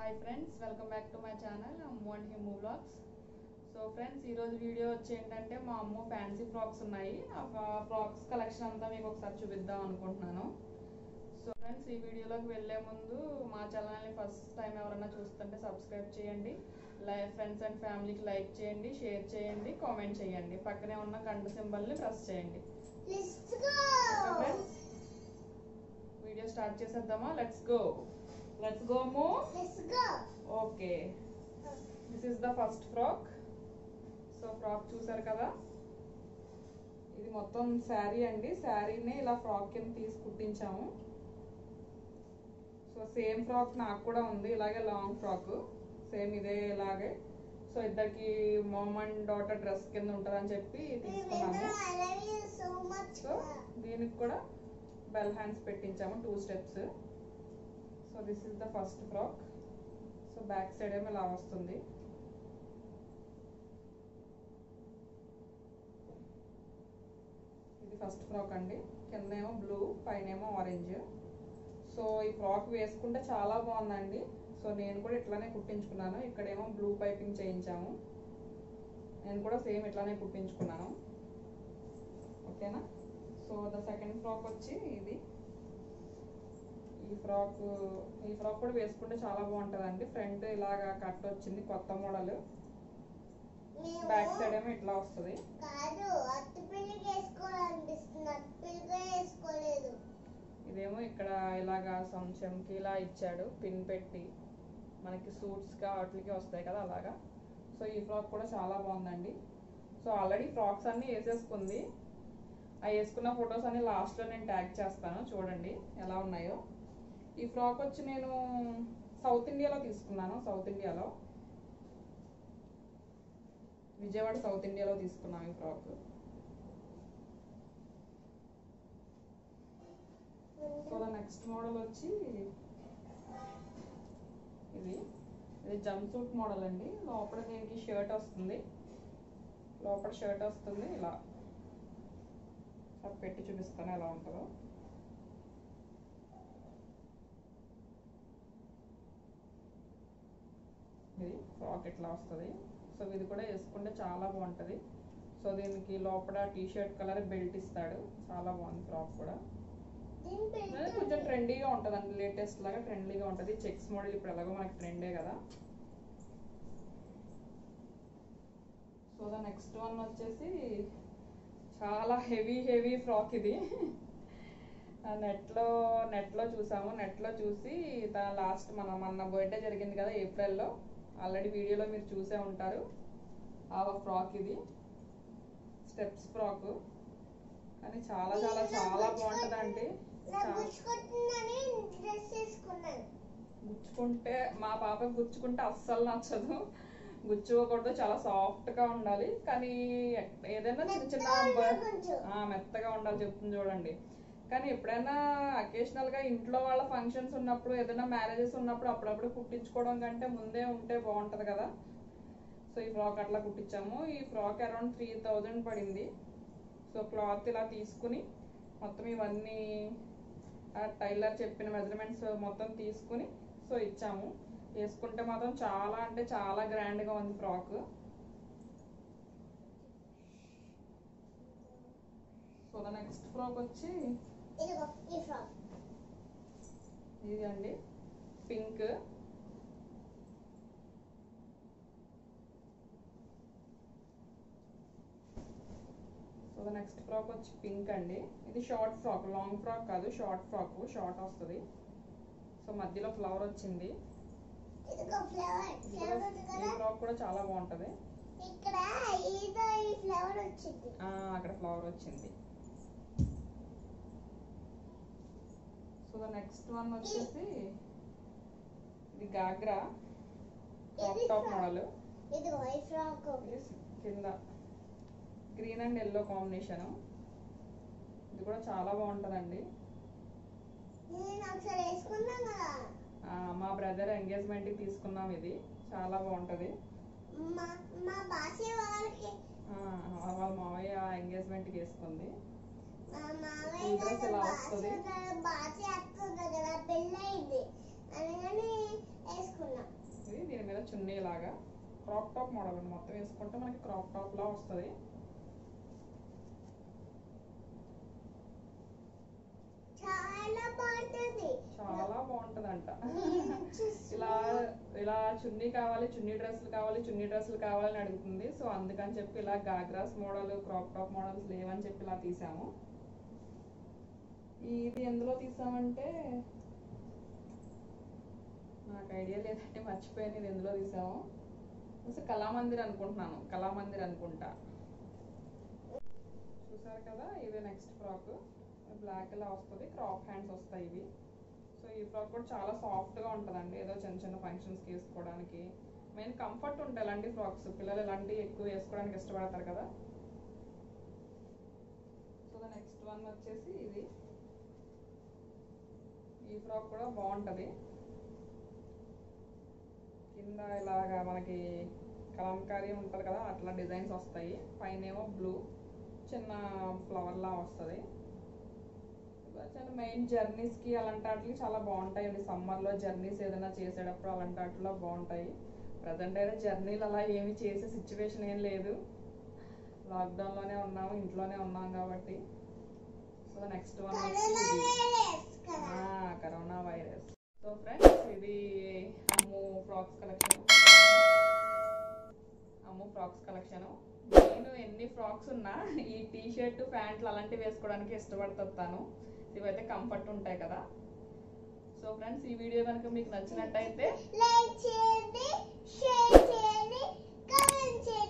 Hi friends welcome back to my channel Ammu and Himmu blogs so friends ఈరోజు video వచ్చి ఏంటంటే మా అమ్మ ఫ్యాన్సీ ఫ్రాక్స్ ఉన్నాయి. ఆ ఫ్రాక్స్ కలెక్షన్ అంతా మీకు ఒకసారి చూపిద్దాం అనుకుంటున్నాను. సో ఫ్రెండ్స్ ఈ వీడియోలోకి వెళ్ళే ముందు మా ఛానల్ని ఫస్ట్ టైం ఎవరైనా చూస్తుంటే సబ్స్క్రైబ్ చేయండి. లైక్ ఫ్రెండ్స్ అండ్ ఫ్యామిలీకి లైక్ చేయండి షేర్ చేయండి కామెంట్ చేయండి. పక్కనే ఉన్న గంట సింబల్ని ప్రెస్ చేయండి. ఫ్రెండ్స్ వీడియో స్టార్ట్ చేసేద్దామా? లెట్స్ గో లెట్స్ గో మూ Let's go. Okay this is the first frock so frock చూసారు కదా? ఇది మొత్తం శారీ అండి. శారీని ఇలా ఫ్రాక్ కింద తీసి కుట్టించాము. సో సేమ్ ఫ్రాక్ నాకు కూడా ఉంది. ఇలాగే లాంగ్ ఫ్రాక్ సేమ్ ఇదే ఇలాగే. సో ఇద్దరికి మామ్ అండ్ డాటర్ డ్రెస్ కింద ఉంటుందని చెప్పి తీసుకున్నాము. సో దీనికి కూడా bell hands పెట్టించాము two steps so this is the first frock so back side ఏమో ఇలా వస్తుంది. ఇది ఫస్ట్ ఫ్రాక్ అండి. కింద ఏమో బ్లూ పైన ఏమో ఆరెంజ్ సో ఈ ఫ్రాక్ వేసుకుంటే చాలా బాగుందండి. సో నేను కూడా ఇట్లానే కుట్టించుకున్నాను. ఇక్కడేమో బ్లూ పైపింగ్ చేయించాము. నేను కూడా సేమ్ ఇట్లానే కుట్టించుకున్నాను. ఓకేనా సో ద సెకండ్ ఫ్రాక్ వచ్చి ఇది. ఈ ఫ్రాక్ ఈ ఫ్రాక్ కూడా వేసుకుంటే చాలా బాగుంటుందండి. ఫ్రంట్ ఇలాగా కట్ వచ్చింది కొత్త మోడల్. బ్యాక్ సైడ్ ఏమో ఇట్లా వస్తుంది. ఇదేమో ఇక్కడ ఇలాగా సంచంకి ఇలా ఇచ్చాడు పిన్ పెట్టి. మనకి సూట్స్గా వాటికి వస్తాయి కదా అలాగా. సో ఈ ఫ్రాక్ కూడా చాలా బాగుందండి. సో ఆల్రెడీ ఫ్రాక్స్ అన్నీ వేసేసుకుంది. ఆ వేసుకున్న ఫొటోస్ అన్ని లాస్ట్లో నేను ట్యాగ్ చేస్తాను. చూడండి ఎలా ఉన్నాయో. ఈ ఫ్రాక్ వచ్చి నేను సౌత్ ఇండియాలో తీసుకున్నాను సౌత్ ఇండియాలో. విజయవాడ సౌత్ ఇండియాలో తీసుకున్నాను ఈ ఫ్రాక్. సో నెక్స్ట్ మోడల్ వచ్చి ఇది. ఇది జంప్ సూట్ మోడల్ అండి. లోపల దీనికి షర్ట్ వస్తుంది. లోపల షర్ట్ వస్తుంది ఇలా. అది పెట్టి చూపిస్తాను ఎలా ఉంటుందో. ఇది ఫ్రాక్ ఇట్లా వస్తుంది. సో ఇది కూడా వేసుకుంటే చాలా బాగుంటుంది. సో దీనికి లోపల టీ షర్ట్ కలర్ బెల్ట్ ఇస్తాడు. చాలా బాగుంది ఫ్రాక్ కూడా. కొంచెం ట్రెండీగా ఉంటుంది అండి లేటెస్ట్ లాగా ట్రెండీగా ఉంటుంది. చెక్స్ మోడల్ ఇప్పుడు ఎలాగో మనకి ట్రెండే కదా. సో ద నెక్స్ట్ వన్ వచ్చేసి చాలా హెవీ హెవీ ఫ్రాక్ ఇది. నెట్లో నెట్లో చూసాము. నెట్లో చూసి దాని లాస్ట్ మన మన బర్త్డే జరిగింది కదా ఏప్రిల్లో ఆల్రెడీ వీడియోలో మీరు చూసే ఉంటారు. ఆ ఫ్రాక్ ఇది. స్టెప్స్ ఫ్రాక్ కానీ చాలా చాలా చాలా బాగుంటుందండి. గుచ్చుకుంటే మా పాపకి గుచ్చుకుంటే అస్సలు నచ్చదు. గుచ్చుకోకూడదు చాలా సాఫ్ట్గా ఉండాలి. కానీ ఏదైనా చిన్న చిన్న మెత్తగా ఉండాలి చెప్తుంది చూడండి. కానీ ఎప్పుడైనా అకేషనల్గా ఇంట్లో వాళ్ళ ఫంక్షన్స్ ఉన్నప్పుడు ఏదైనా మ్యారేజెస్ ఉన్నప్పుడు అప్పుడప్పుడు కుట్టించుకోవడం కంటే ముందే ఉంటే బాగుంటది కదా. సో ఈ ఫ్రాక్ అట్లా కుట్టించాము. ఈ ఫ్రాక్ అరౌండ్ త్రీ థౌజండ్ పడింది. సో క్లాత్ ఇలా తీసుకుని మొత్తం ఇవన్నీ ఆ టైలర్ చెప్పిన మెజర్మెంట్స్ మొత్తం తీసుకుని సో ఇచ్చాము. వేసుకుంటే మాత్రం చాలా అంటే చాలా గ్రాండ్గా ఉంది frock so the next frock వచ్చి ఇది అండి pink. So the next frock వచ్చి పింక్ అండి. ఇది షార్ట్ ఫ్రాక్ లాంగ్ ఫ్రాక్ కాదు షార్ట్ ఫ్రాక్. షార్ట్ వస్తుంది. సో మధ్యలో ఫ్లవర్ వచ్చింది. ఈ ఫ్రాక్ కూడా చాలా బాగుంటది. అక్కడ ఫ్లవర్ వచ్చింది. సో నెక్స్ట్ వన్ వచ్చేసి ఇది గాగ్రా క్రాప్ టాప్. మోడల్. కింద. గ్రీన్ అండ్ ఎల్లో కాంబినేషన్ ఇది కూడా చాలా బాగుంటుందండి. నేను ఒకసారి వేసుకున్నాను కదా. ఆ, మా బ్రదర్ ఎంగేజ్మెంట్ తీసుకున్నాం ఇది. చాలా బాగుంటది. మా మా బాసి వాళ్ళకి. ఆ, వాళ్ళ మావయ్య ఎంగేజ్మెంట్కి వేసుకుంది. ఈ డ్రెస్ ఇలా వస్తుంది? ఇది దీని మీద చున్నీ లాగా క్రాప్ టాప్ మోడల్ అండి. మొత్తం వేసుకుంటే మనకి క్రాప్ టాప్ లా వస్తుంది. చాలా బాగుంటుంది చాలా బాగుంటదంట. ఇలా ఇలా చున్నీ కావాలి చున్నీ డ్రెస్సులు కావాలి చున్నీ డ్రెస్సులు కావాలని అడుగుతుంది. సో అందుకని చెప్పి ఇలా ghagras model crop top models లేవని చెప్పి ఇలా తీసాము. ఇది ఎందులో తీసామంటే నాకు ఐడియా లేదంటే మర్చిపోయాను ఇది ఎందులో తీసాము. అసలు కళామందిర్ అనుకుంటున్నాను కళామందిర్ అనుకుంటా. చూసారు కదా ఇదే నెక్స్ట్ ఫ్రాక్ బ్లాక్ ఇలా వస్తుంది క్రాప్ హ్యాండ్స్ వస్తాయి ఇవి. సో ఈ ఫ్రాక్ కూడా చాలా సాఫ్ట్గా ఉంటుందండి ఏదో చిన్న చిన్న ఫంక్షన్స్కి వేసుకోవడానికి. మెయిన్ కంఫర్ట్ ఉంటాయి ఇలాంటి ఫ్రాక్స్ పిల్లలు ఇలాంటివి ఎక్కువ వేసుకోవడానికి ఇష్టపడతారు కదా? సో ద నెక్స్ట్ వన్ వచ్చేసి ఇది. ఈ ఫ్రాక్ కూడా బాగుంటుంది. కింద ఇలాగా మనకి కలంకారీ ఉంటుంది కదా అట్లా డిజైన్స్ వస్తాయి. పైన ఏమో బ్లూ చిన్న ఫ్లవర్లా వస్తుంది. చాలా మెయిన్ జర్నీస్కి అలాంటి వాటికి చాలా బాగుంటాయండి. సమ్మర్లో జర్నీస్ ఏదైనా చేసేటప్పుడు అలాంటి వాటిలో బాగుంటాయి. ప్రజెంట్ అయితే జర్నీలు అలా ఏమి చేసే సిచ్యువేషన్ ఏం లేదు. లాక్డౌన్లోనే ఉన్నాము ఇంట్లోనే ఉన్నాం కాబట్టి. So next one corona virus corona virus so friends ఇది Ammu frocks collection Ammu frocks collection నేను ఎన్ని ఫ్రాక్స్ ఉన్నా ఈ టీ షర్ట్ ప్యాంట్లు అలాంటివి వేసుకోవడానికి ఇష్టపడుతాను ఇవైతే కంఫర్ట్ ఉంటాయి కదా. సో ఫ్రెండ్స్ ఈ వీడియో కనుక మీకు నచ్చినట్టయితే లైక్ చేయండి షేర్ చేయండి కామెంట్ చేయండి.